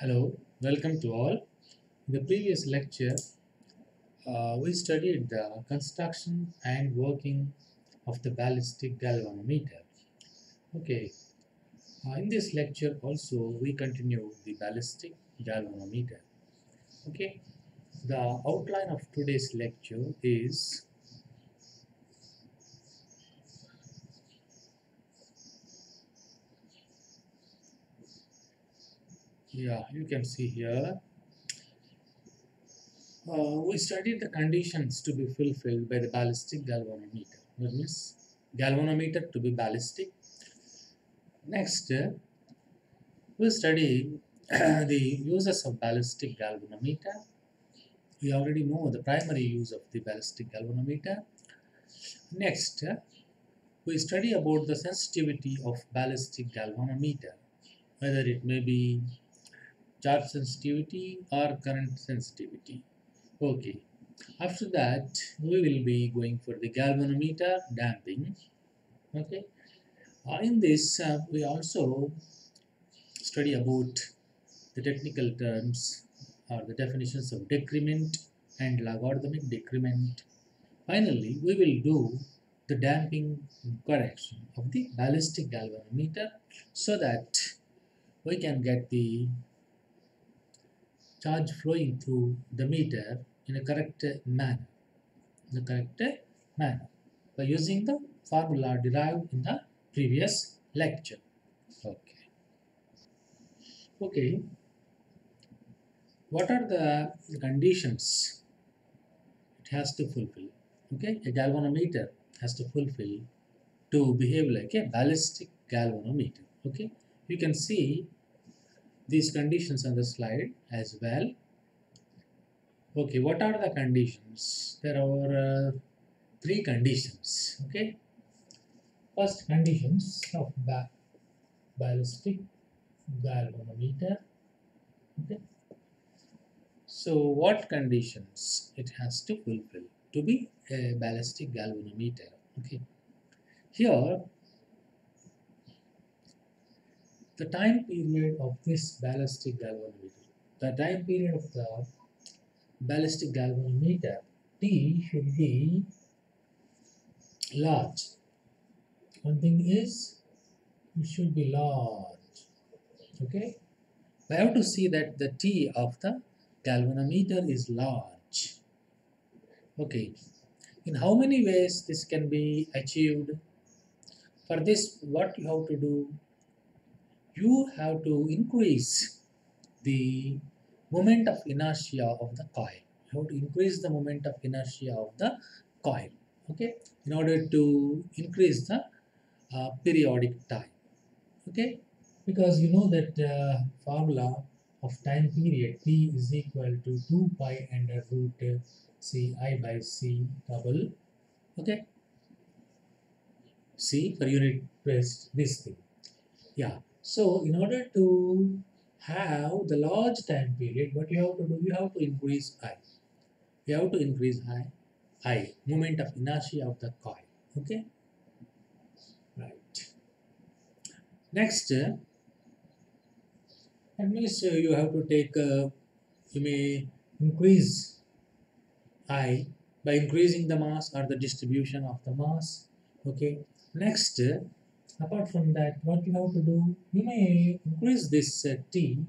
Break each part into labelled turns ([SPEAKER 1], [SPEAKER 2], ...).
[SPEAKER 1] Hello, welcome to all. In the previous lecture, uh, we studied the construction and working of the ballistic galvanometer. Okay, uh, in this lecture also we continue the ballistic galvanometer. Okay, the outline of today's lecture is yeah, you can see here Uh, we studied the conditions to be fulfilled by the ballistic galvanometer. That means galvanometer to be ballistic. Next, we study the uses of ballistic galvanometer. We already know the primary use of the ballistic galvanometer. Next, we study about the sensitivity of ballistic galvanometer, whether it may be charge sensitivity or current sensitivity. Okay. After that, we will be going for the galvanometer damping. Okay. Uh, in this, uh, we also study about the technical terms or the definitions of decrement and logarithmic decrement. Finally, we will do the damping correction of the ballistic galvanometer so that we can get the charge flowing through the meter in a correct manner. In a correct manner. By using the formula derived in the previous lecture. Okay. Okay. What are the conditions it has to fulfill? Okay. A galvanometer has to fulfill to behave like a ballistic galvanometer. Okay. You can see these conditions on the slide as well. Okay, what are the conditions? There are uh, three conditions. Okay, first conditions of ba ballistic galvanometer. Okay, so what conditions it has to fulfill to be a ballistic galvanometer? Okay, here the time period of this ballistic galvanometer, the time period of the ballistic galvanometer T should be large. One thing is it should be large. Okay, I have to see that the T of the galvanometer is large. Okay, in how many ways this can be achieved? For this, what you have to do? You have to increase the moment of inertia of the coil. You have to increase the moment of inertia of the coil. Okay, in order to increase the uh, periodic time. Okay, because you know that uh, formula of time period T is equal to 2 pi under root C I by C double. Okay, C per unit pressed this thing. Yeah, so in order to have the large time period, what you have to do, you have to increase I. You have to increase I, I, moment of inertia of the coil. Okay? Right. Next, uh, at least uh, you have to take, uh, you may increase I by increasing the mass or the distribution of the mass. Okay. Next, apart from that what you have to do you may increase this uh, t.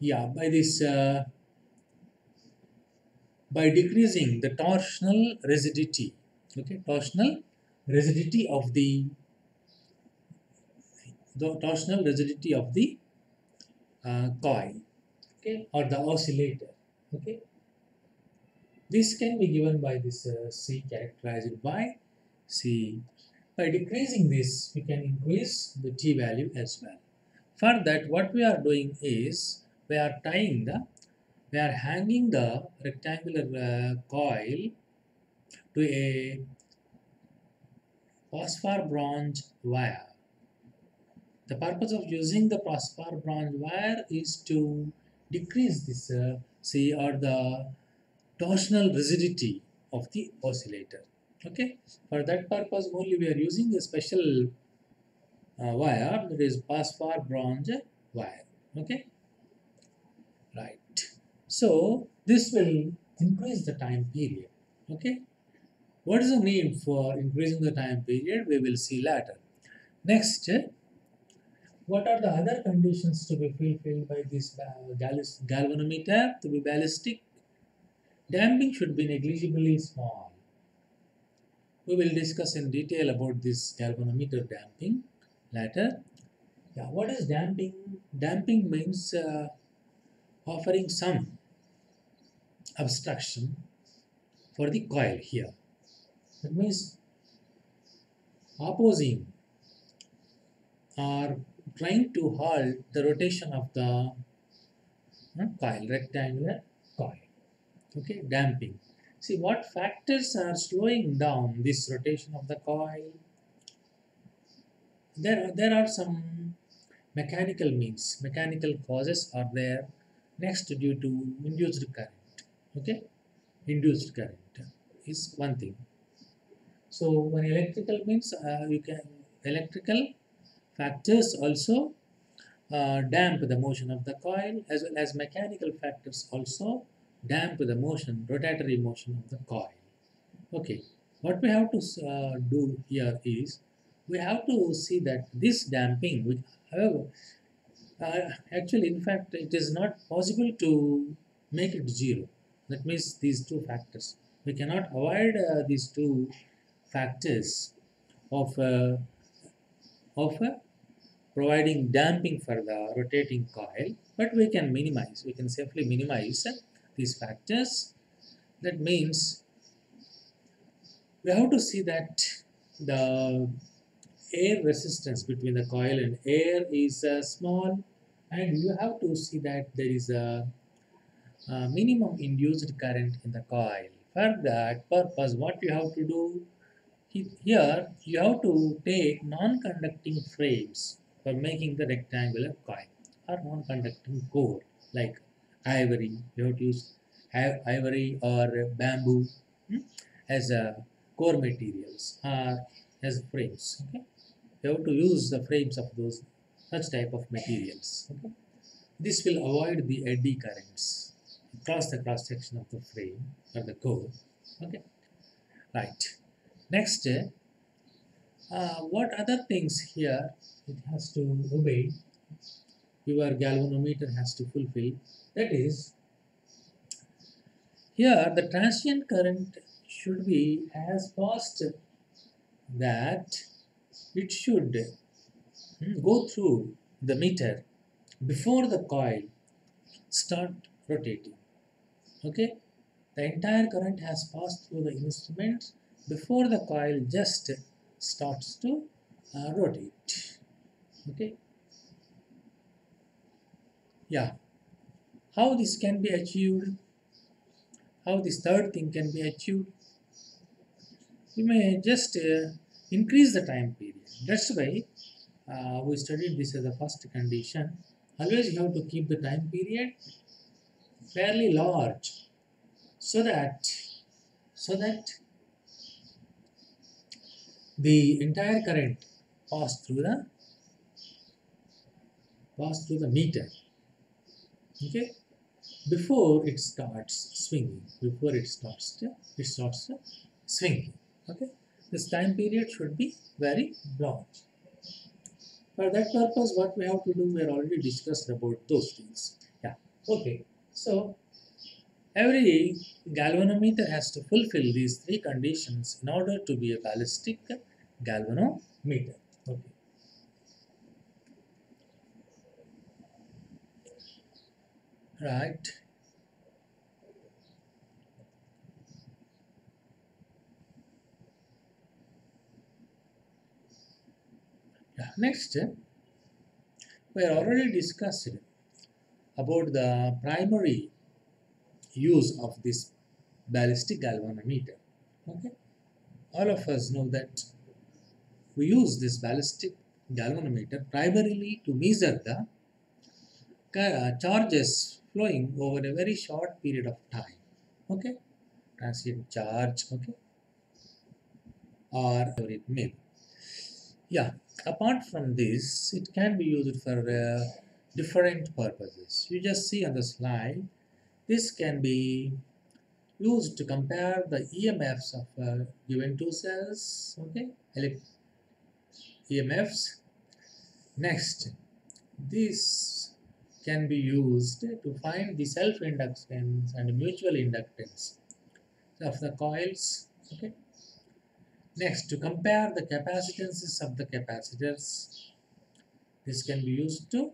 [SPEAKER 1] Yeah by this uh, by decreasing the torsional rigidity okay torsional rigidity of the the torsional rigidity of the uh, coil okay or the oscillator okay. This can be given by this uh, c characterized by c by decreasing this, we can increase the t value as well. For that, what we are doing is, we are tying the, we are hanging the rectangular uh, coil to a phosphor bronze wire. The purpose of using the phosphor bronze wire is to decrease this uh, C or the torsional rigidity of the oscillator okay. For that purpose only we are using a special uh, wire that is phosphor bronze wire. Okay. Right. So this will increase the time period. Okay. What is the need for increasing the time period? We will see later. Next what are the other conditions to be fulfilled by this gal- galvanometer to be ballistic? Damping should be negligibly small we will discuss in detail about this galvanometer damping later yeah, what is damping? Damping means uh, offering some obstruction for the coil here. That means opposing or trying to halt the rotation of the uh, coil, rectangular coil. Okay, damping. See what factors are slowing down this rotation of the coil? There, there are some mechanical means mechanical causes are there. Next due to induced current okay? Induced current is one thing. So when electrical means uh, you can electrical factors also uh, damp the motion of the coil as well as mechanical factors also damp the motion rotatory motion of the coil okay what we have to uh, do here is we have to see that this damping which However, uh, actually, in fact, it is not possible to make it zero. That means these two factors. We cannot avoid uh, these two factors of uh, of uh, providing damping for the rotating coil, but we can minimize. We can safely minimize these factors. That means we have to see that the air resistance between the coil and air is uh, small and you have to see that there is a, a, minimum induced current in the coil. For that purpose what you have to do here you have to take non-conducting frames for making the rectangular coil or non-conducting core like ivory you have to use ivory or bamboo hmm, as a core materials or as frames okay? You have to use the frames of those such type of materials okay? This will avoid the eddy currents across the cross section of the frame or the core okay? Right. Next uh, what other things here it has to obey your galvanometer has to fulfill. That is here the transient current should be as fast that it should hmm, go through the meter before the coil start rotating. Okay? The entire current has passed through the instrument before the coil just starts to uh, rotate. Okay yeah how this can be achieved how this third thing can be achieved you may just uh, increase the time period. That's why uh, we studied this as a first condition. Always you have to keep the time period fairly large so that so that the entire current pass through the pass through the meter okay before it starts swinging before it starts to, it starts to swinging okay this time period should be very large. For that purpose, what we have to do, we are already discussed about those things. Yeah, okay. So, every galvanometer has to fulfill these three conditions in order to be a ballistic galvanometer. Okay. Right. Yeah. Next, we have already discussed about the primary use of this ballistic galvanometer. Okay, all of us know that we use this ballistic galvanometer primarily to measure the uh, charges flowing over a very short period of time. Okay, transient charge. Okay, or it may be. Yeah, apart from this, it can be used for uh, different purposes. You just see on the slide, this can be used to compare the EMFs of uh, given two cells, okay, EMFs. Next, this can be used to find the self-inductance and mutual inductance of the coils, okay. Next, to compare the capacitances of the capacitors, this can be used to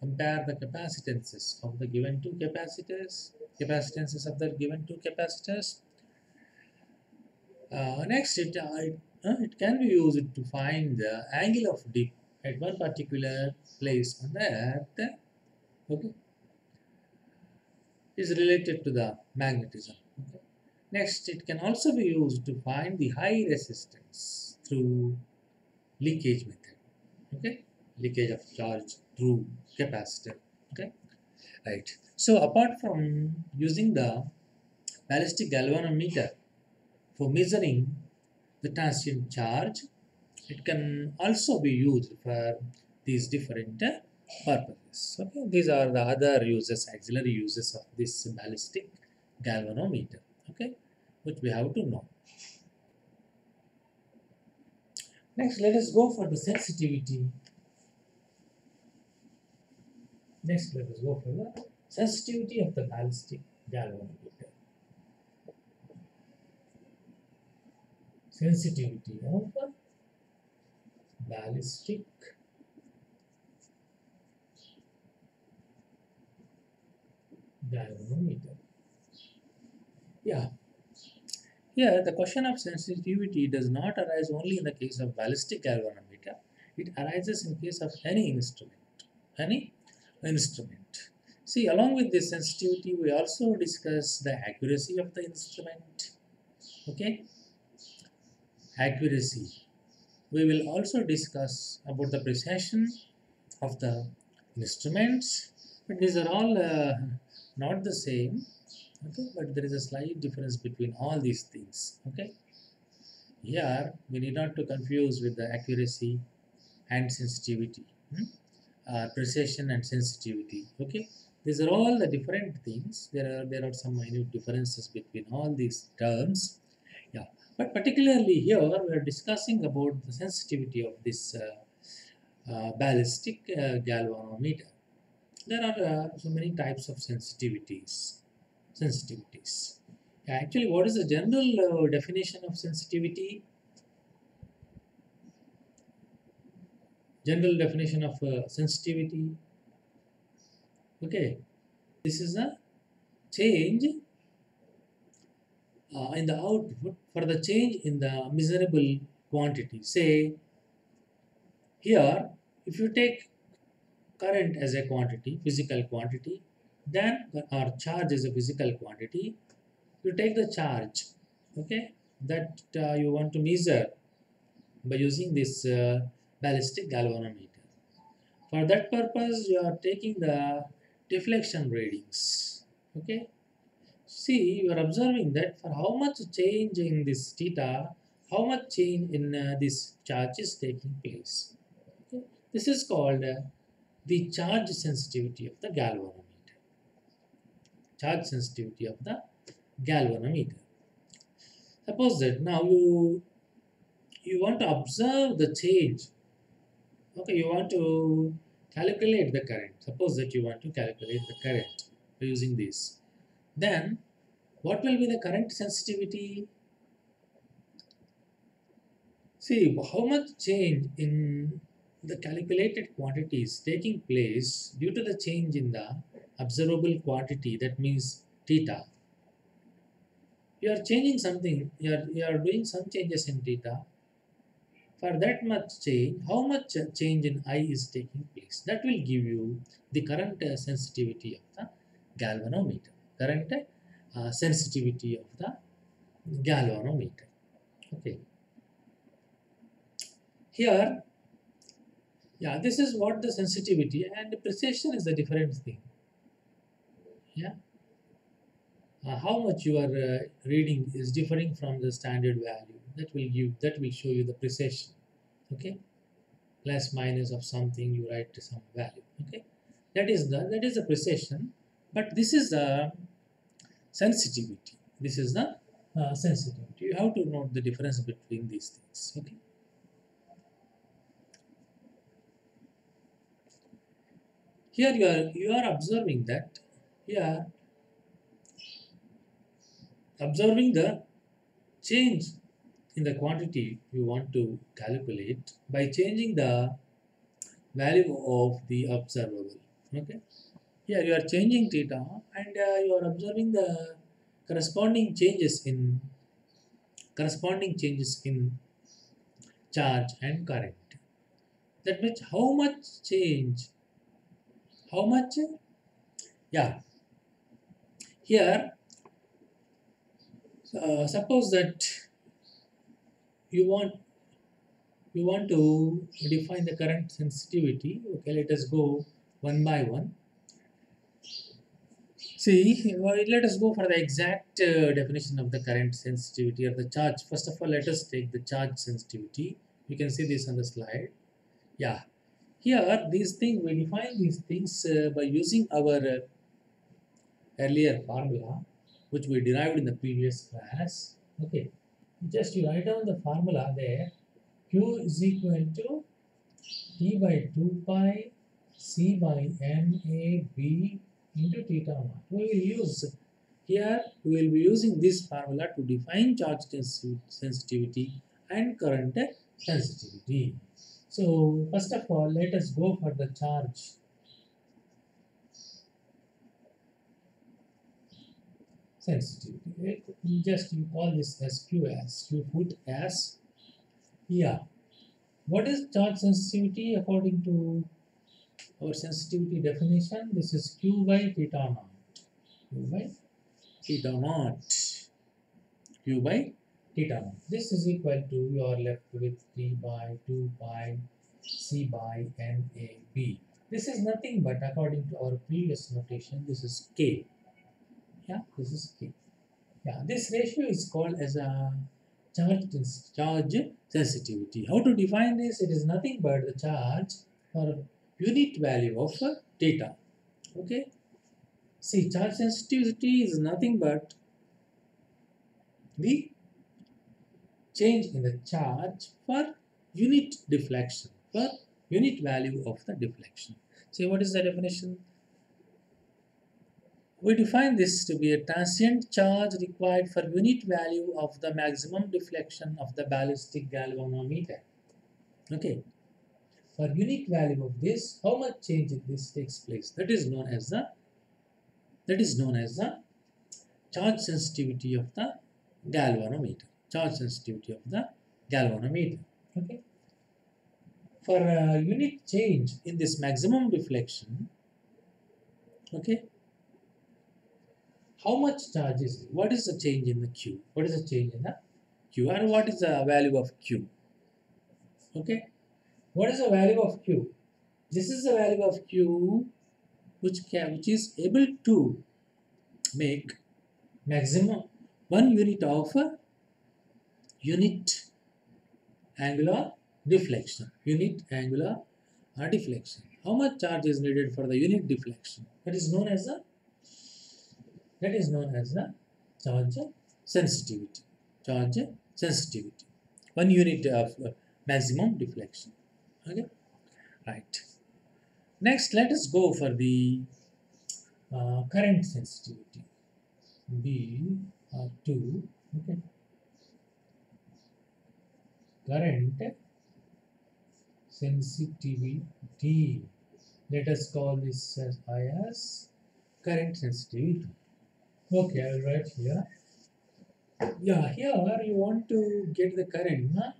[SPEAKER 1] compare the capacitances of the given two capacitors, capacitances of the given two capacitors. Uh, next, it, uh, it, uh, it can be used to find the angle of dip at one particular place on the earth. Okay, is related to the magnetism. Okay. Next, it can also be used to find the high resistance through leakage method. Okay, leakage of charge through capacitor okay right so apart from using the ballistic galvanometer for measuring the transient charge it can also be used for these different uh, purposes okay these are the other uses auxiliary uses of this ballistic galvanometer okay which we have to know. Next let us go for the sensitivity. Next, let us go for the sensitivity of the ballistic galvanometer. Sensitivity of ballistic galvanometer. Yeah. Here, the question of sensitivity does not arise only in the case of ballistic galvanometer. It arises in case of any instrument. Any instrument. See, along with this sensitivity, we also discuss the accuracy of the instrument. Okay? Accuracy. We will also discuss about the precision of the instruments. But these are all uh, not the same. Okay, but there is a slight difference between all these things. Okay. Here, we need not to confuse with the accuracy and sensitivity. Hmm? uh, precision and sensitivity okay these are all the different things there are there are some minute differences between all these terms yeah but particularly here we are discussing about the sensitivity of this uh, uh, ballistic uh, galvanometer there are uh, so many types of sensitivities sensitivities. Yeah, actually what is the general uh, definition of sensitivity? General definition of uh, sensitivity? Okay. This is a change uh, in the output for the change in the measurable quantity. Say here if you take current as a quantity physical quantity then our charge is a physical quantity you take the charge okay that uh, you want to measure by using this uh, ballistic galvanometer. For that purpose, you are taking the deflection readings. Okay. See, you are observing that for how much change in this theta, how much change in uh, this charge is taking place. Okay. This is called uh, the charge sensitivity of the galvanometer. Charge sensitivity of the galvanometer. Suppose that now you you want to observe the change okay you want to calculate the current suppose that you want to calculate the current using this then what will be the current sensitivity see how much change in the calculated quantities taking place due to the change in the observable quantity that means theta you are changing something you are, you are doing some changes in theta for that much change, how much change in I is taking place. That will give you the current uh, sensitivity of the galvanometer. Current uh, sensitivity of the galvanometer. Okay. Here, yeah, this is what the sensitivity and the precision is a different thing. Yeah. Uh, how much you are uh, reading is differing from the standard value that will give that will show you the precision okay plus minus of something you write to some value okay That is the that is the precision, but this is the sensitivity. This is the uh, sensitivity. You have to note the difference between these things. Okay. Here you are you are observing that. Here observing the change in the quantity you want to calculate by changing the value of the observable. Okay? Here you are changing theta and uh, you are observing the corresponding changes in corresponding changes in charge and current. That means how much change how much? Yeah. Here uh, suppose that you want you want to define the current sensitivity. Okay let us go one by one. See let us go for the exact uh, definition of the current sensitivity of the charge. First of all let us take the charge sensitivity. You can see this on the slide. Yeah here these things we define these things uh, by using our uh, earlier formula which we derived in the previous class okay just you write down the formula there q is equal to t by 2 pi c by n a b into theta naught. We will use here we will be using this formula to define charge sensitivity and current sensitivity. So first of all let us go for the charge sensitivity. You just you call this as Q as you put as here. What is charge sensitivity according to our sensitivity definition? This is Q by theta naught. Q by theta naught. Q by theta. This is equal to you are left with T by 2 pi C by N A B. This is nothing but according to our previous notation, this is K. Yeah this is k. Yeah this ratio is called as a charge charge sensitivity. How to define this? It is nothing but the charge or unit value of theta okay? See charge sensitivity is nothing but the change in the charge per unit deflection per unit value of the deflection see what is the definition we define this to be a transient charge required for unit value of the maximum deflection of the ballistic galvanometer. Okay. For unit value of this, how much change in this takes place? That is known as the that is known as the charge sensitivity of the galvanometer. Charge sensitivity of the galvanometer. Okay. For a unit change in this maximum deflection, okay, how much charge is it? What is the change in the Q? What is the change in the Q? And what is the value of Q? Okay. What is the value of Q? This is the value of Q which can which is able to make maximum one unit of unit angular deflection. Unit angular deflection. How much charge is needed for the unit deflection? That is known as the that is known as the charge sensitivity. Charge sensitivity. One unit of uh, maximum deflection. Okay, right. Next, let us go for the uh, current sensitivity. B uh, 2. Okay. Current sensitivity. Let us call this as I as current sensitivity. Okay, I'll write here. Yeah, here you want to get the current. Huh?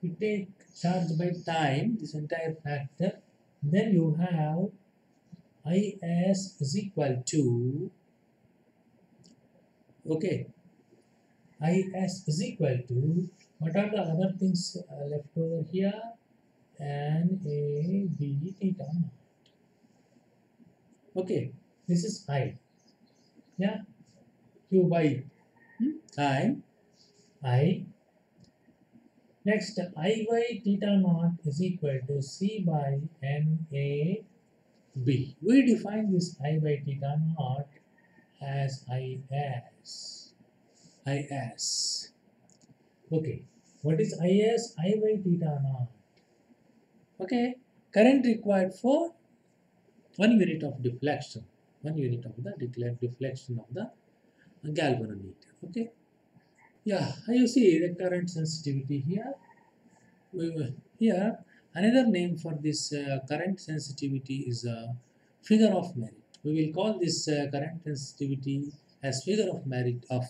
[SPEAKER 1] You take charge by time, this entire factor. Then you have IS is equal to, okay, IS is equal to, what are the other things uh, left over here? and a b theta naught. Okay, this is I. Yeah, q by time i next i by theta naught is equal to c by n a B. We define this I by theta naught as IS. IS. Okay. What is IS? I by theta naught. Okay. Current required for one unit of deflection. One unit of the declared deflection of the galvanometer. Okay. Yeah, you see the current sensitivity here. Here, another name for this uh, current sensitivity is a figure of merit. We will call this uh, current sensitivity as figure of merit of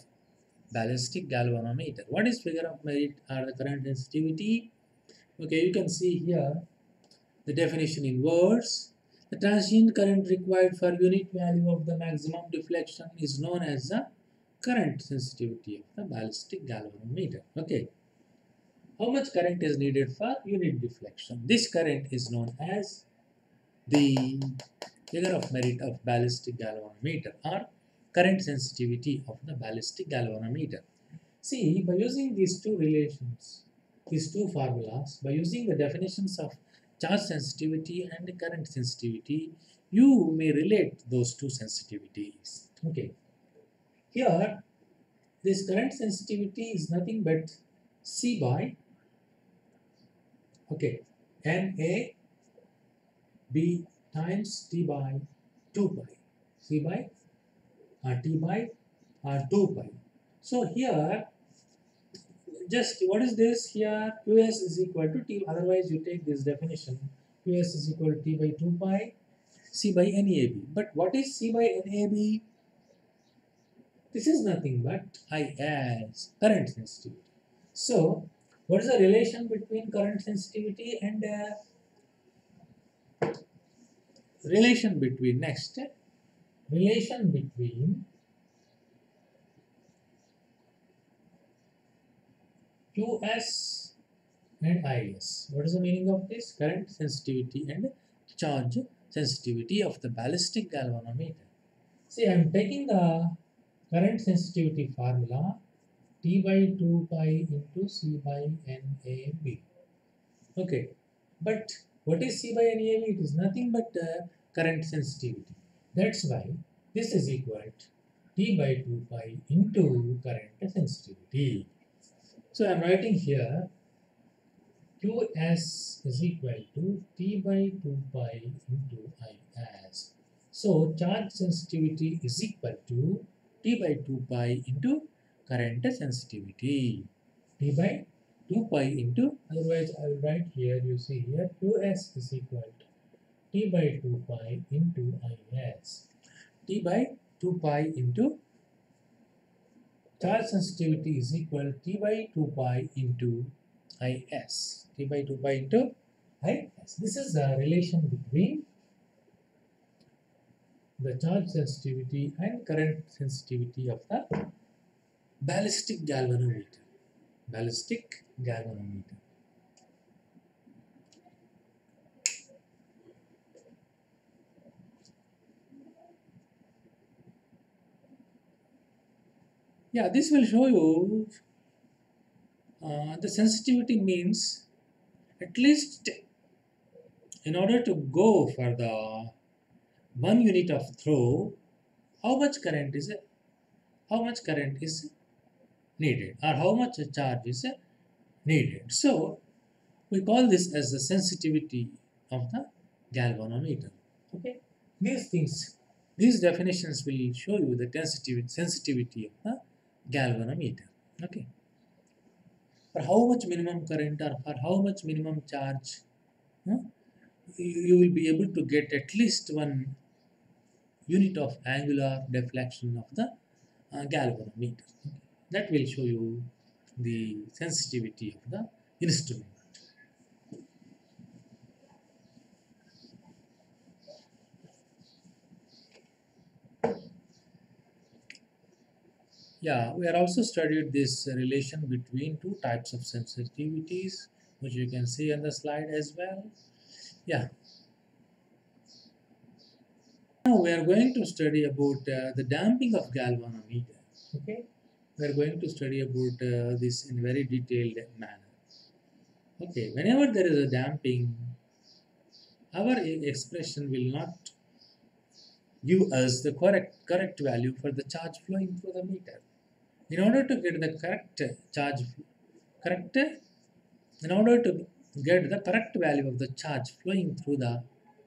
[SPEAKER 1] ballistic galvanometer. What is figure of merit or the current sensitivity? Okay, you can see here the definition in words. The transient current required for unit value of the maximum deflection is known as the current sensitivity of the ballistic galvanometer. Okay. How much current is needed for unit deflection? This current is known as the figure of merit of ballistic galvanometer or current sensitivity of the ballistic galvanometer. See, by using these two relations, these two formulas, by using the definitions of charge sensitivity and current sensitivity, you may relate those two sensitivities. Okay. Here, this current sensitivity is nothing but C by okay N A B times T by 2 pi. C by T by uh, 2 pi. So here, just what is this here? Qs is equal to T. Otherwise, you take this definition. Qs is equal to T by 2 pi C by NAB. But what is C by NAB? This is nothing but I as current sensitivity. So, what is the relation between current sensitivity and uh, relation between next relation between QS and IS. What is the meaning of this? Current sensitivity and charge sensitivity of the ballistic galvanometer. See, I am taking the current sensitivity formula T by 2 pi into C by NAB. Okay, but what is C by NAB? It is nothing but uh, current sensitivity. That's why this is equal to T by 2 pi into current sensitivity. So I am writing here Qs is equal to T by 2 pi into Is. So charge sensitivity is equal to T by 2 pi into current sensitivity. T by 2 pi into, otherwise I will write here, you see here, Qs is equal to T by 2 pi into Is. T by 2 pi into charge sensitivity is equal to T by 2 pi into Is. T by 2 pi into Is. This is the relation between the charge sensitivity and current sensitivity of the ballistic galvanometer. Ballistic galvanometer. Yeah, this will show you uh, the sensitivity means at least in order to go for the one unit of throw, how much current is how much current is needed or how much charge is needed. So we call this as the sensitivity of the galvanometer. Okay, these things, these definitions will show you the sensitivity sensitivity of the galvanometer. Okay, for how much minimum current or for how much minimum charge, huh, you, will be able to get at least one unit of angular deflection of the uh, galvanometer. That will show you the sensitivity of the instrument. Yeah, we are also studied this relation between two types of sensitivities, which you can see on the slide as well. Yeah. Now we are going to study about uh, the damping of galvanometer. Okay, we are going to study about uh, this in very detailed manner. Okay, whenever there is a damping our expression will not give us the correct correct value for the charge flowing through the meter. In order to get the correct charge, correct, in order to get the correct value of the charge flowing through the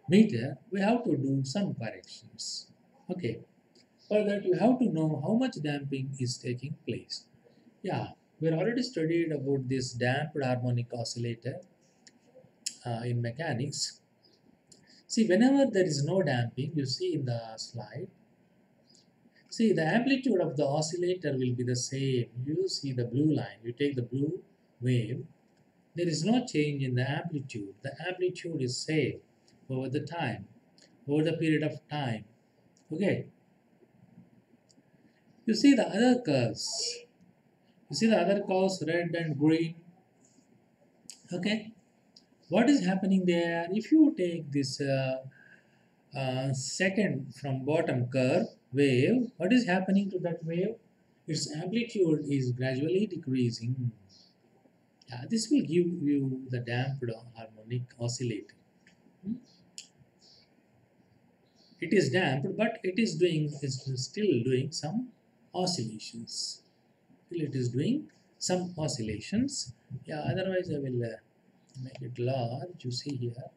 [SPEAKER 1] meter, we have to do some corrections. Okay. For that, you have to know how much damping is taking place. Yeah, we already studied about this damped harmonic oscillator uh, in mechanics. See, whenever there is no damping, you see in the slide, see the amplitude of the oscillator will be the same. You see the blue line, you take the blue wave, there is no change in the amplitude. The amplitude is same over the time, over the period of time. Okay. You see the other curves. You see the other curves, red and green. Okay. What is happening there? If you take this uh, uh, second from bottom curve wave, what is happening to that wave? Its amplitude is gradually decreasing. Yeah, this will give you the damped harmonic oscillator. Hmm? It is damped, but it is doing is still doing some oscillations. Still, it is doing some oscillations. Yeah, otherwise I will uh, make it large. You see here.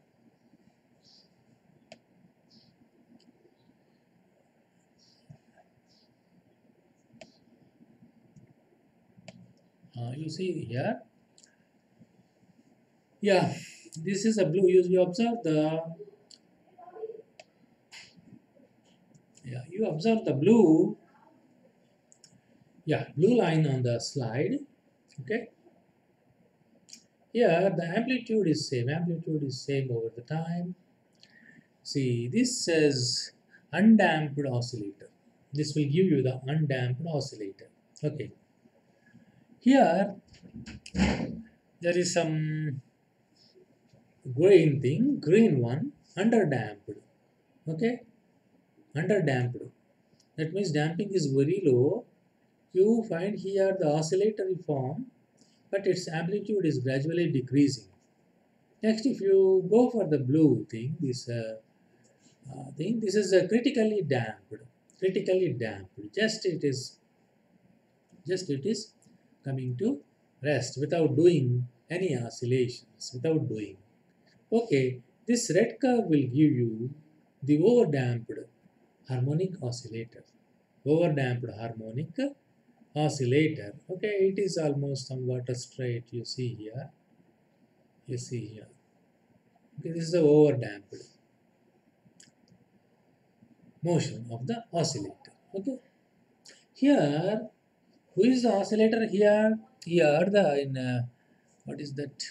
[SPEAKER 1] Uh, you see here. Yeah this is a blue you, observe the yeah you observe the blue yeah blue line on the slide okay? Here the amplitude is same amplitude is same over the time. See this says undamped oscillator. This will give you the undamped oscillator okay here there is some green thing, green one, underdamped. Okay? Underdamped. That means damping is very low. You find here the oscillatory form, but its amplitude is gradually decreasing. Next, if you go for the blue thing, this uh, uh, thing, this is a critically damped. Critically damped. Just it is, just it is coming to rest without doing any oscillations, without doing. Okay, this red curve will give you the overdamped harmonic oscillator. Overdamped harmonic oscillator. Okay, it is almost somewhat straight. You see here. You see here. Okay, this is the overdamped motion of the oscillator. Okay. Here, who is the oscillator here? Here, the in uh, what is that?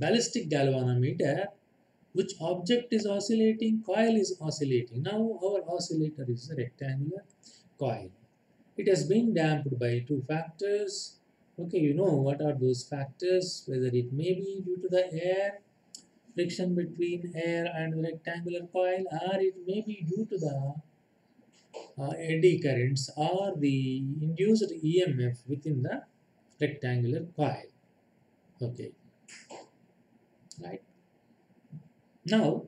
[SPEAKER 1] ballistic galvanometer, which object is oscillating? Coil is oscillating. Now our oscillator is a rectangular coil. It has been damped by two factors. Okay, you know what are those factors? Whether it may be due to the air, friction between air and rectangular coil, or it may be due to the uh, eddy currents or the induced EMF within the rectangular coil. Okay. Right. Now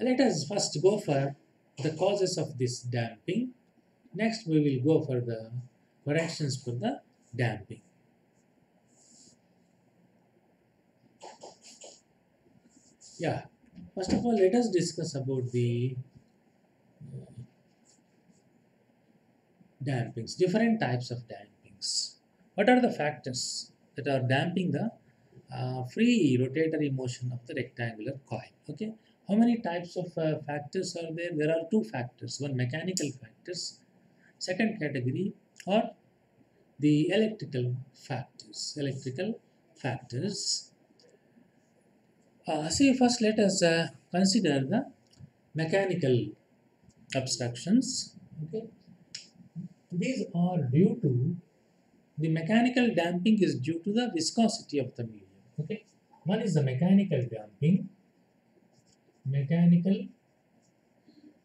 [SPEAKER 1] let us first go for the causes of this damping. Next we will go for the corrections for the damping. Yeah. First of all let us discuss about the dampings different types of dampings what are the factors that are damping the uh, free rotatory motion of the rectangular coil. Okay, how many types of uh, factors are there? There are two factors. One mechanical factors, second category or the electrical factors. Electrical factors. Uh, see, first let us uh, consider the mechanical obstructions. Okay, these are due to the mechanical damping is due to the viscosity of the medium. Okay, one is the mechanical damping. Mechanical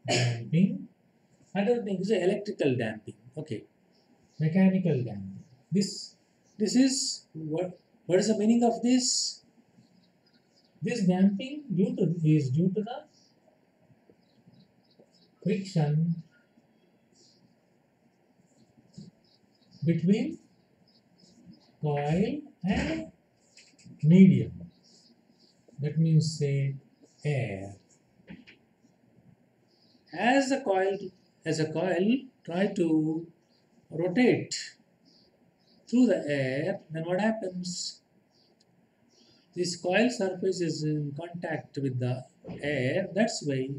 [SPEAKER 1] damping. Other thing is the electrical damping. Okay, mechanical damping. This this is what what is the meaning of this? This damping due to is due to the friction between coil and medium. That means say air. As the coil as a coil try to rotate through the air, then what happens? This coil surface is in contact with the air. That's why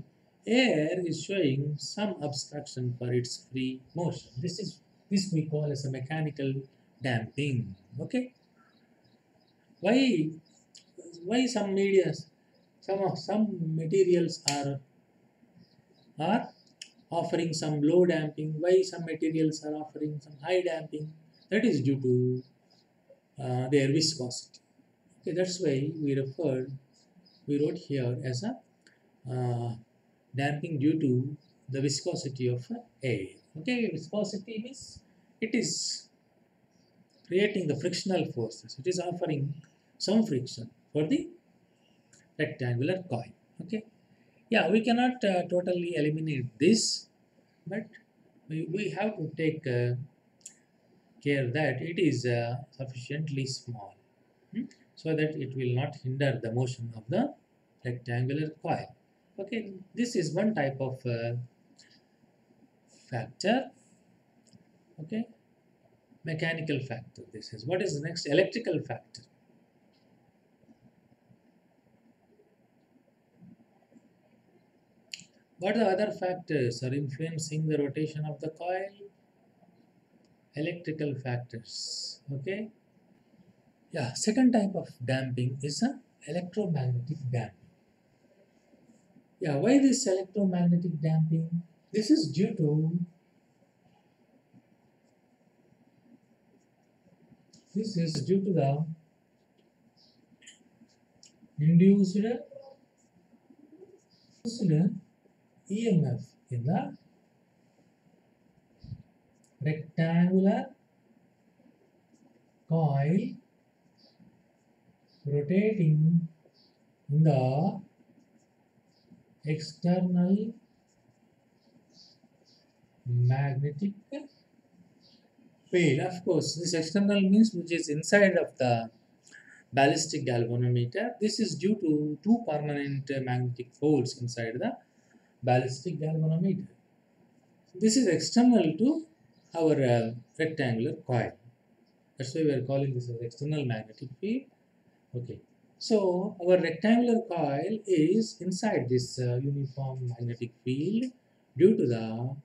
[SPEAKER 1] air is showing some obstruction for its free motion. This is this we call as a mechanical damping. Okay. Why why some medias some of some materials are are offering some low damping why some materials are offering some high damping that is due to uh, their viscosity okay that's why we referred we wrote here as a uh, damping due to the viscosity of air okay viscosity means it is creating the frictional forces. It is offering some friction for the rectangular coil okay? Yeah we cannot uh, totally eliminate this but we, we have to take uh, care that it is uh, sufficiently small hmm, so that it will not hinder the motion of the rectangular coil okay this is one type of uh, factor okay mechanical factor this is what is the next electrical factor What the other factors are influencing the rotation of the coil? Electrical factors. Okay. Yeah, second type of damping is a electromagnetic damping. Yeah, why this electromagnetic damping? This is due to this is due to the induced EMF in the rectangular coil rotating in the external magnetic field. Of course, this external means which is inside of the ballistic galvanometer. This is due to two permanent magnetic poles inside the ballistic galvanometer. This is external to our uh, rectangular coil. That's why we are calling this as external magnetic field. Okay. So our rectangular coil is inside this uh, uniform magnetic field due to the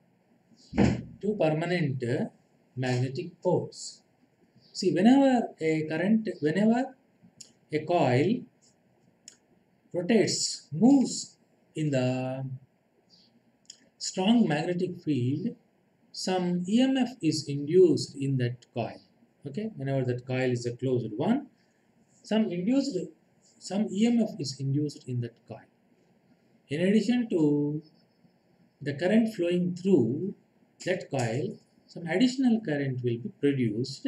[SPEAKER 1] two permanent magnetic poles. See, whenever a current, whenever a coil rotates, moves in the strong magnetic field, some EMF is induced in that coil. Okay, whenever that coil is a closed one, some induced, some EMF is induced in that coil. In addition to the current flowing through that coil, some additional current will be produced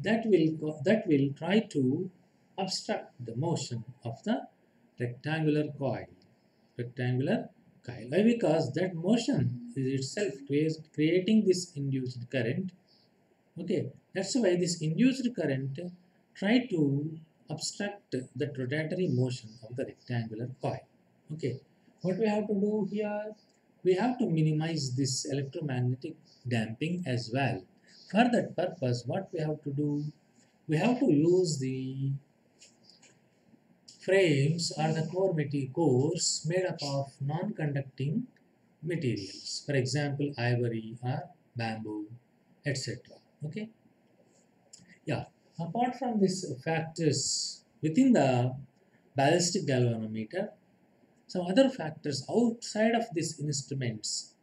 [SPEAKER 1] that will that will try to obstruct the motion of the rectangular coil. Rectangular coil why? Because that motion is itself creating this induced current. Okay, that's why this induced current try to obstruct the rotatory motion of the rectangular coil. Okay, what we have to do here? We have to minimize this electromagnetic damping as well. For that purpose, what we have to do? We have to use the Frames are the core material cores made up of non-conducting materials. For example, ivory or bamboo, etc. Okay. Yeah. Apart from these factors within the ballistic galvanometer, some other factors outside of these instruments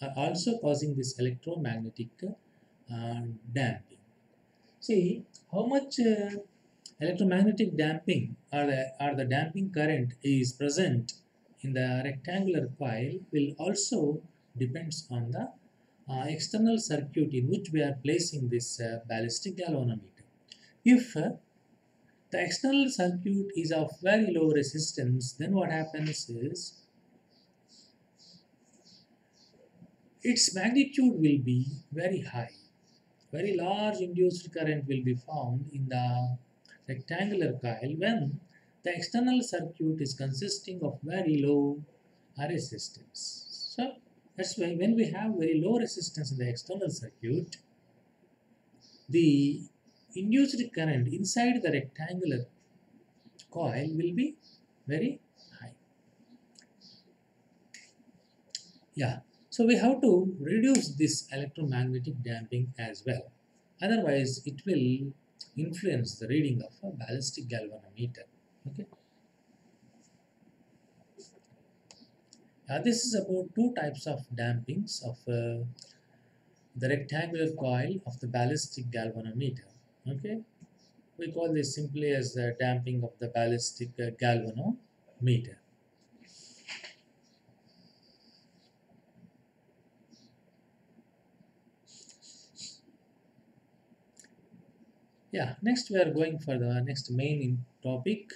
[SPEAKER 1] are also causing this electromagnetic uh, damping. See how much uh, Electromagnetic damping or the, or the damping current is present in the rectangular coil will also depends on the uh, external circuit in which we are placing this uh, ballistic galvanometer. If uh, the external circuit is of very low resistance, then what happens is its magnitude will be very high. Very large induced current will be found in the rectangular coil when the external circuit is consisting of very low resistance. So that's why when we have very low resistance in the external circuit, the induced current inside the rectangular coil will be very high. Yeah, so we have to reduce this electromagnetic damping as well. Otherwise, it will influence the reading of a ballistic galvanometer. Okay. Uh, this is about two types of dampings of uh, the rectangular coil of the ballistic galvanometer. Okay, we call this simply as the damping of the ballistic uh, galvanometer. Yeah, next we are going for the next main topic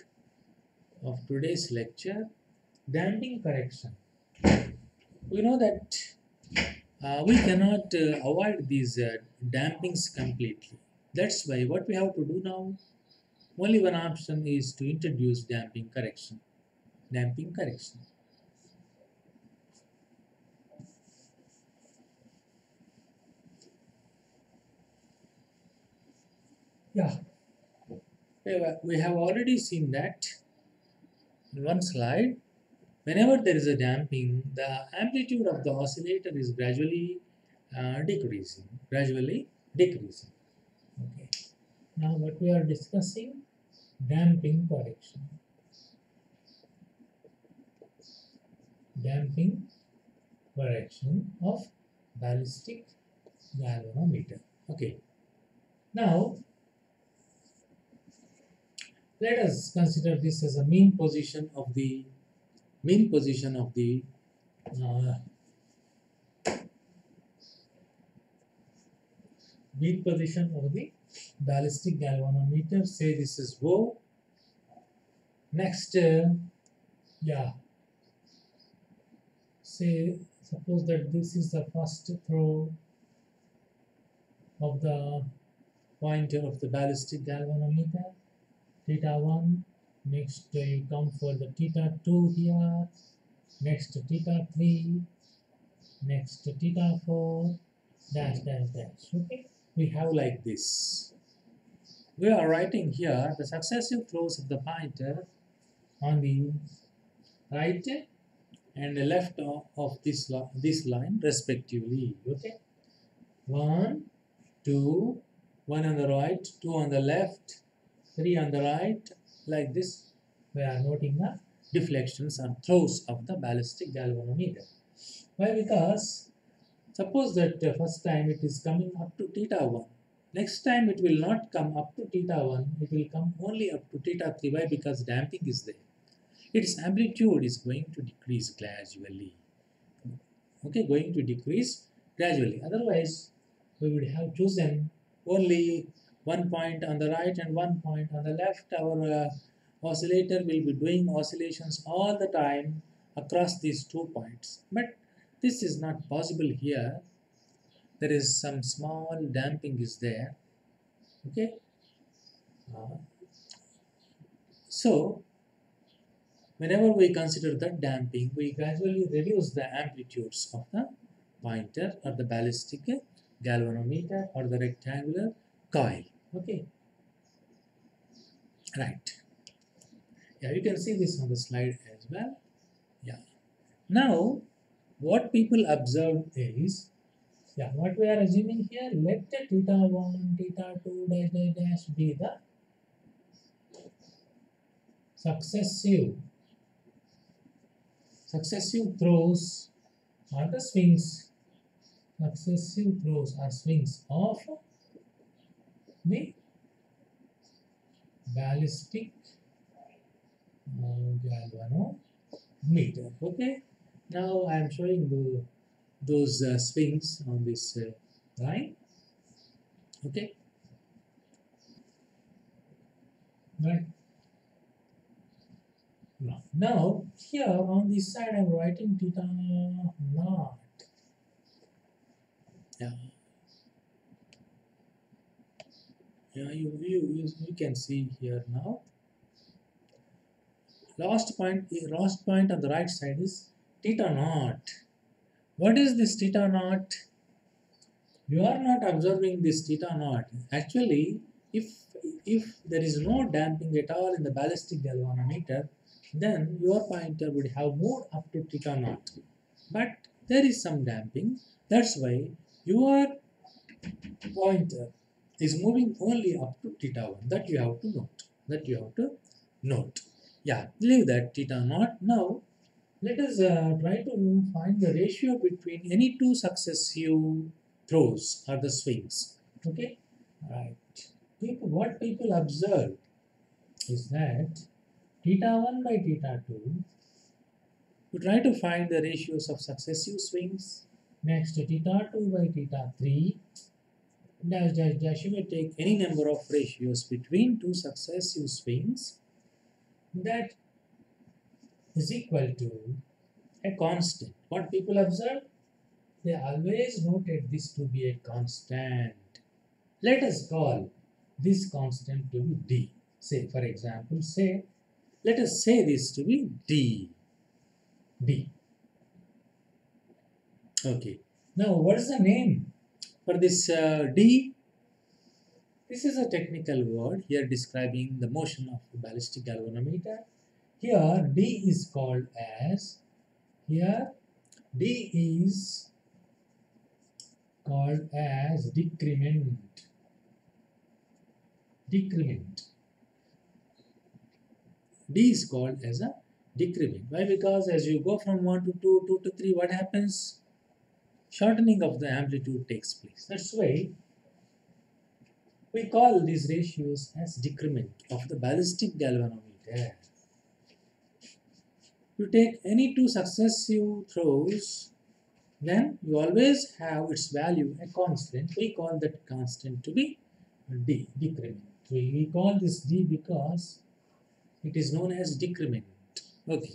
[SPEAKER 1] of today's lecture damping correction. We know that uh, we cannot uh, avoid these uh, dampings completely. That's why what we have to do now, only one option is to introduce damping correction. Damping correction. Yeah, we have- already seen that in one slide. Whenever there is a damping, the amplitude of the oscillator is gradually uh, decreasing, gradually decreasing. Okay. Now what we are discussing, damping correction. Damping correction of ballistic galvanometer. Okay. Now let us consider this as a mean position of the mean position of the uh, mean position of the ballistic galvanometer. Say this is O. Next uh, yeah. Say suppose that this is the first throw of the pointer of the ballistic galvanometer. Theta 1 next uh, you come for the theta 2 here. Next theta 3 next theta 4 dash dash dash. Okay we have like this. We are writing here the successive throws of the pointer on the right and the left of, of this li- this line respectively okay? One two one on the right two on the left three on the right like this. We are noting the deflections and throws of the ballistic galvanometer. Why? Because suppose that uh, first time it is coming up to theta 1 next time it will not come up to theta 1 it will come only up to theta 3 why? Because damping is there. Its amplitude is going to decrease gradually. Okay going to decrease gradually. Otherwise we would have chosen only one point on the right and one point on the left. Our uh, oscillator will be doing oscillations all the time across these two points. But this is not possible here. There is some small damping is there. Okay? Uh, so whenever we consider the damping we gradually reduce the amplitudes of the pointer or the ballistic galvanometer or the rectangular coil. Okay? Right. Yeah you can see this on the slide as well. Yeah. Now what people observe is yeah what we are assuming here let the theta 1 theta 2 dash dash dash be the successive successive throws or the swings successive throws or swings of the ballistic galvanometer. Okay, now I am showing the those uh, swings on this uh, line. Okay.
[SPEAKER 2] Right? Now- here on this side, I'm writing theta naught.
[SPEAKER 1] Yeah. Yeah, you, you, you, you can see here now. Last point, last point on the right side is theta naught. What is this theta naught? You are not observing this theta naught. Actually, if if there is no damping at all in the ballistic galvanometer, then your pointer would have moved up to theta naught. But there is some damping. That's why your pointer is moving only up to theta 1. That you have to note. That you have to note. Yeah, leave that theta naught. Now, let us uh, try to find the ratio between any two successive throws or the swings. Okay? Right. People, what people observe is that theta 1 by theta 2, you try to find the ratios of successive swings. Next, theta 2 by theta 3, dash dash dash you may take any number of ratios between two successive swings that is equal to a constant. What people observe? They always noted this to be a constant. Let us call this constant to be d. Say, for example, say, let us say this to be d. d. Okay. Now, what is the name for this uh, d? This is a technical word here describing the motion of the ballistic galvanometer. Here, d is called as, here, d is called as decrement. Decrement. D is called as a decrement. Why? Because as you go from 1 to 2, 2 to 3, what happens? Shortening of the amplitude takes place. That's why we call these ratios as decrement of the ballistic galvanometer. You take any two successive throws, then you always have its value a constant. We call that constant to be d, decrement. We, call this d because it is known as decrement. Okay.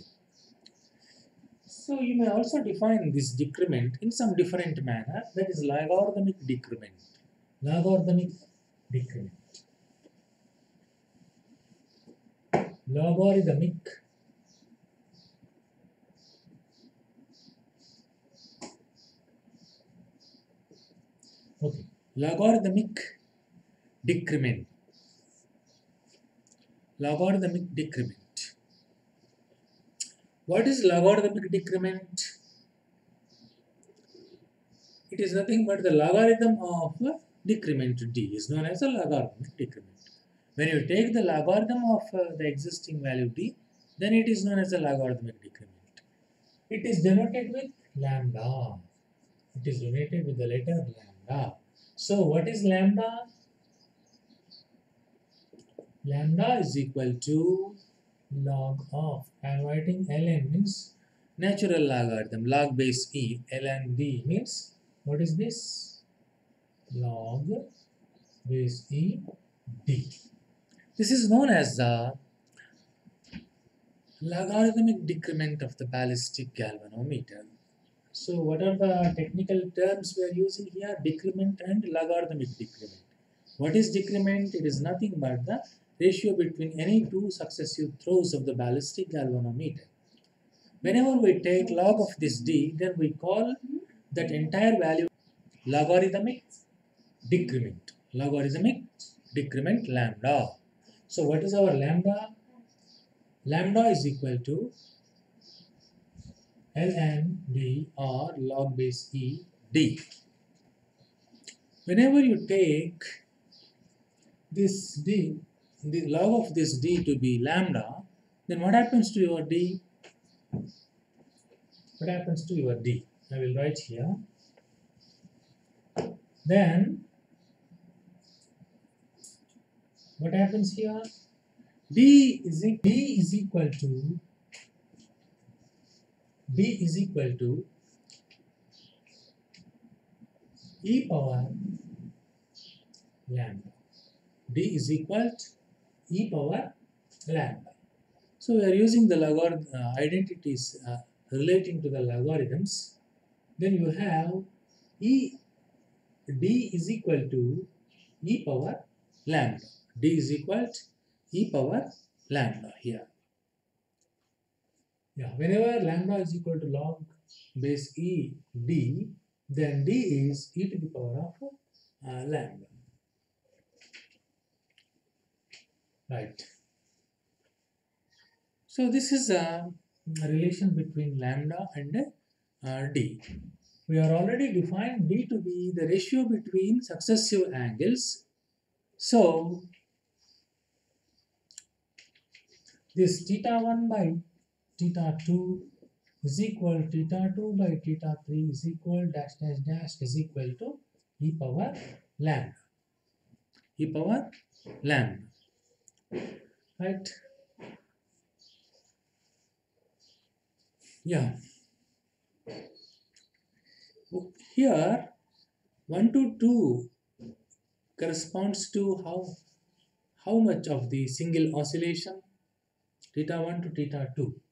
[SPEAKER 1] So you may also define this decrement in some different manner. That is logarithmic decrement. Logarithmic decrement. Logarithmic Okay. Logarithmic decrement. Logarithmic decrement. What is logarithmic decrement? It is nothing but the logarithm of decrement d is known as a logarithmic decrement. When you take the logarithm of uh, the existing value d, then it is known as a logarithmic decrement. It is denoted with lambda. It is denoted with the letter lambda. So what is lambda? Lambda is equal to log of. I am writing ln means natural logarithm. Log base e. ln d means what is this? Log base e d. This is known as the logarithmic decrement of the ballistic galvanometer. So what are the technical terms we are using here? Decrement and logarithmic decrement. What is decrement? It is nothing but the ratio between any two successive throws of the ballistic galvanometer. Whenever we take log of this d, then we call that entire value logarithmic decrement. Logarithmic decrement lambda. So what is our lambda? Lambda is equal to ln d or log base e d. Whenever you take this d, the log of this d to be lambda, then what happens to your d? What happens to your d? I will write here. Then what happens here? d is d is equal to d is equal to e power lambda. d is equal to
[SPEAKER 2] e power lambda.
[SPEAKER 1] So we are using the logarithm uh, identities uh, relating to the logarithms.
[SPEAKER 2] Then you have e d is equal to e power
[SPEAKER 1] lambda. d is equal to e power lambda here.
[SPEAKER 2] Yeah, whenever lambda is equal to log base e d, then d is e to the power of uh, lambda. Right.
[SPEAKER 1] So this is a, a relation between lambda and uh, d.
[SPEAKER 2] We are already defined d to be
[SPEAKER 1] the ratio between successive angles. So
[SPEAKER 2] this theta 1 by theta 2 is equal theta 2 by theta 3 is equal dash dash dash is equal to e power lambda.
[SPEAKER 1] e power lambda.
[SPEAKER 2] Right?
[SPEAKER 1] Yeah. Here 1 to 2 corresponds to how how much of the single oscillation theta 1 to theta 2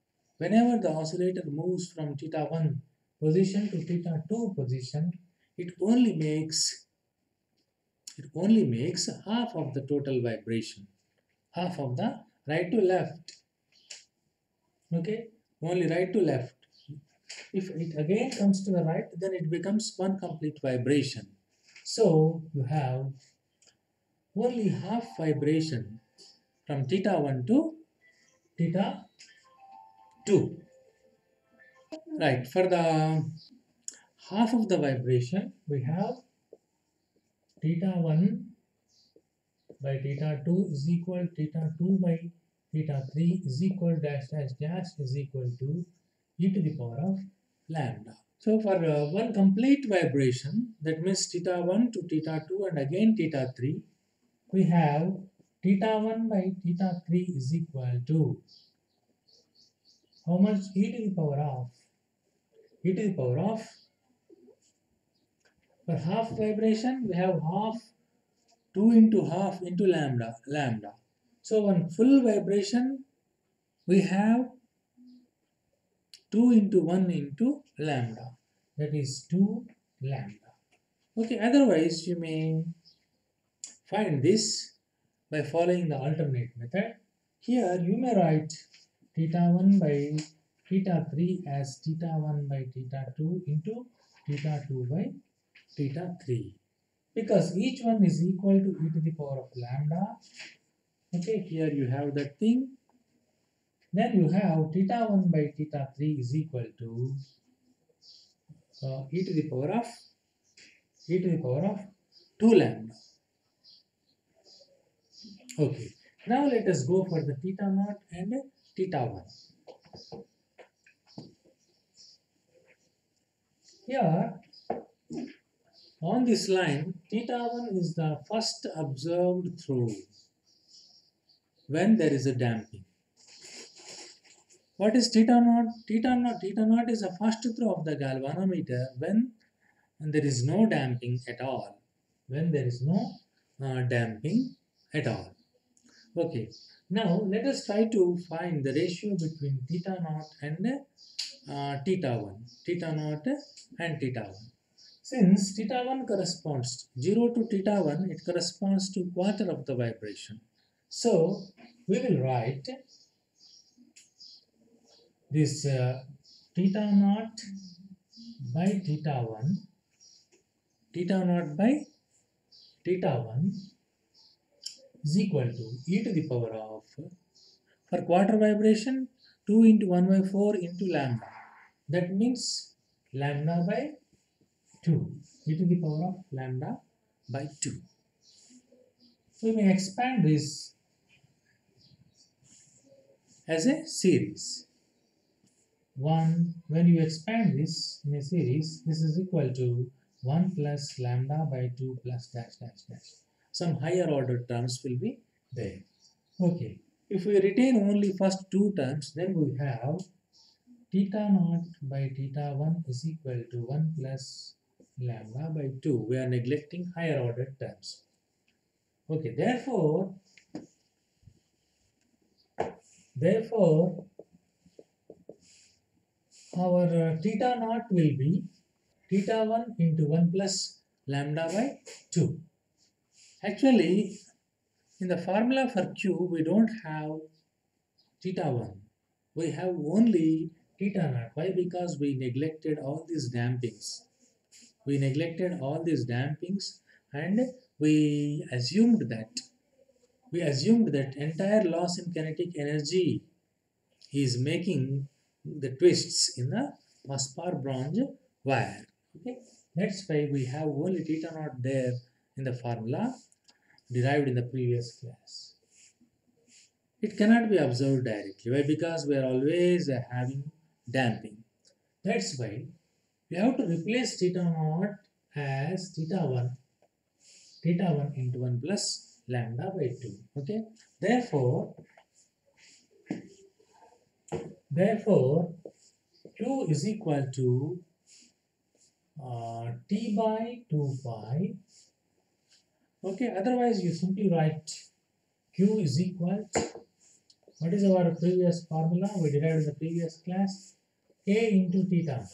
[SPEAKER 1] whenever the oscillator moves from theta 1
[SPEAKER 2] position to theta 2 position
[SPEAKER 1] it only makes it only makes half of the total vibration. Half of the right to left. Okay? Only right to left. If it again comes to the right then it becomes one complete vibration.
[SPEAKER 2] So you have
[SPEAKER 1] only half vibration from theta 1 to
[SPEAKER 2] theta
[SPEAKER 1] 2 right for the half of the vibration
[SPEAKER 2] we have theta 1 by theta 2 is equal theta 2 by theta 3 is equal dash dash dash is equal to e to the power of
[SPEAKER 1] lambda. So for uh, one complete vibration, that means theta 1 to theta 2 and again theta 3,
[SPEAKER 2] we have theta 1 by theta 3 is equal to how much e to the power of
[SPEAKER 1] e to the power of for half vibration we have half 2 into half into lambda lambda. So one full vibration we have 2 into 1 into lambda.
[SPEAKER 2] That is 2 lambda.
[SPEAKER 1] Okay otherwise you may find this by following the alternate method.
[SPEAKER 2] Here you may write theta 1 by theta 3 as theta 1 by theta 2 into theta 2 by
[SPEAKER 1] theta 3
[SPEAKER 2] because each one is equal to e to the power of lambda.
[SPEAKER 1] Okay here you have that thing.
[SPEAKER 2] Then you have theta 1 by theta 3 is equal to
[SPEAKER 1] uh, e to the power of e to the power of 2 lambda. Okay now let us go for the theta naught and theta 1
[SPEAKER 2] here
[SPEAKER 1] on this line theta 1 is the first observed through when there is a damping. What is theta naught theta naught theta naught is the first throw of the galvanometer when there is no damping at all. When there is no uh, damping at all. Okay now let us try to find the ratio between theta naught and uh, theta 1 theta naught and theta 1 since theta 1 corresponds 0 to theta 1 it corresponds to quarter of the vibration. So we will write this uh, theta naught by theta 1 theta naught by theta 1 is equal to e to the power of for quarter vibration 2 into 1 by 4 into lambda. That means lambda by 2 e to the power of lambda by 2 So we may expand this as a series. 1 when you expand this in a series this is equal to 1 plus lambda by 2 plus dash dash dash some higher order terms will be there. Okay. If we retain only first two terms then we have theta naught by theta 1 is equal to 1 plus lambda by 2 we are neglecting higher order terms. Okay therefore
[SPEAKER 2] Therefore, our uh, theta naught will be theta 1 into 1 plus lambda by 2. Actually, in the formula for Q, we don't have theta 1. We have only theta naught. Why? Because we neglected all these dampings. We neglected all these dampings and we assumed that we assumed that entire loss in kinetic energy is making the twists in the phosphor bronze wire. Okay, that's why we have only theta naught there in the formula derived in the previous class. It cannot be observed directly. Why? Because we are always uh, having damping. That's why we have to replace theta naught as theta 1 theta 1 into 1 plus lambda by 2 okay therefore therefore q is equal to uh, t by 2 pi okay otherwise you simply write q is equal to what is our previous formula? We derived in the previous class k into theta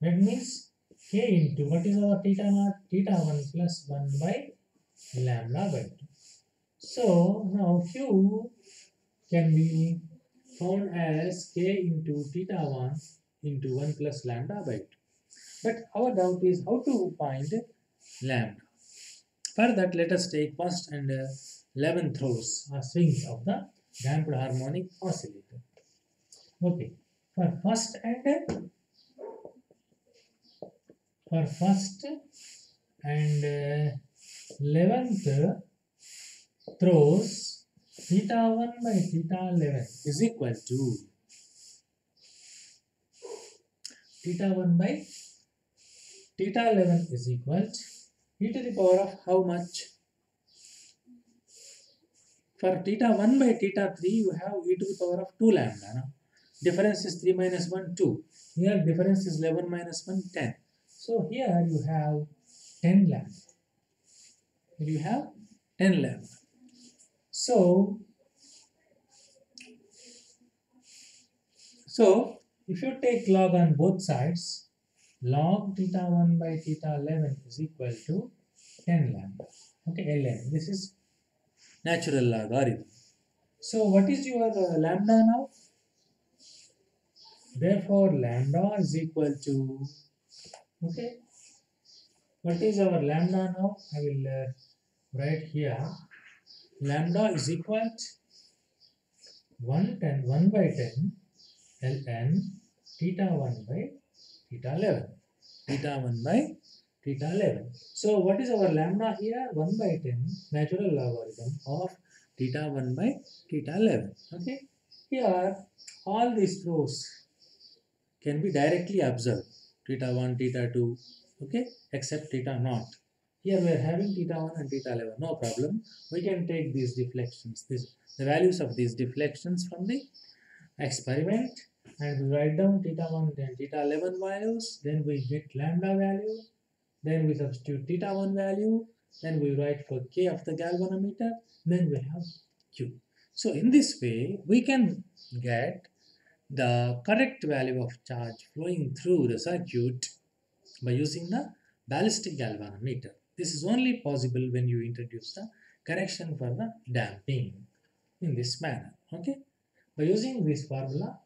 [SPEAKER 2] that means k into what is our theta naught? Theta 1 plus 1 by lambda by 2 so now q can be found as k into theta 1 into 1 plus lambda by 2 but our doubt is how to find lambda for that let us take first and uh, 11 throws or swings of the damped harmonic oscillator. Okay. For first and for first and uh, 11th throws theta 1 by theta 11 is equal to theta 1 by theta 11 is equal to e to the power of how much? For theta 1 by theta 3 you have e to the power of 2 lambda no? difference is 3 minus 1 2 here difference is 11 minus 1 10 so here you have 10 lambda. You have 10 lambda. So so if you take log on both sides log theta 1 by theta 11 is equal to 10 lambda. Okay ln this is natural logarithm. So what is your uh, lambda now? Therefore lambda is equal to okay. What is our lambda now? I will uh, write here. Lambda is equal to 1 10 1 by 10 ln theta 1 by theta 11 theta 1 by theta 11 so what is our lambda here? 1 by 10 natural logarithm of theta 1 by theta 11 okay? Here all these rows can be directly observed. Theta 1 theta 2 okay? Except theta naught. Here we are having theta 1 and theta 11 no problem. We can take these deflections this the values of these deflections from the experiment and we write down theta 1 and theta 11 values then we get lambda value then we substitute theta 1 value then we write for k of the galvanometer then we have q. So in this way we can get the correct value of charge flowing through the circuit by using the ballistic galvanometer. This is only possible when you introduce the correction for the damping in this manner okay? By using this formula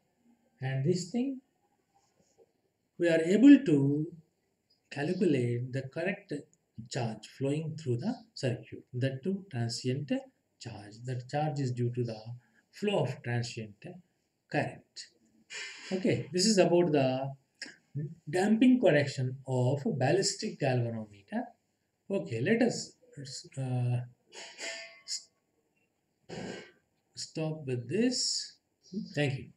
[SPEAKER 2] and this thing we are able to calculate the correct charge flowing through the circuit. That to transient charge that charge is due to the flow of transient current. Okay this is about the damping correction of ballistic galvanometer. Okay let us uh, stop with this. Thank you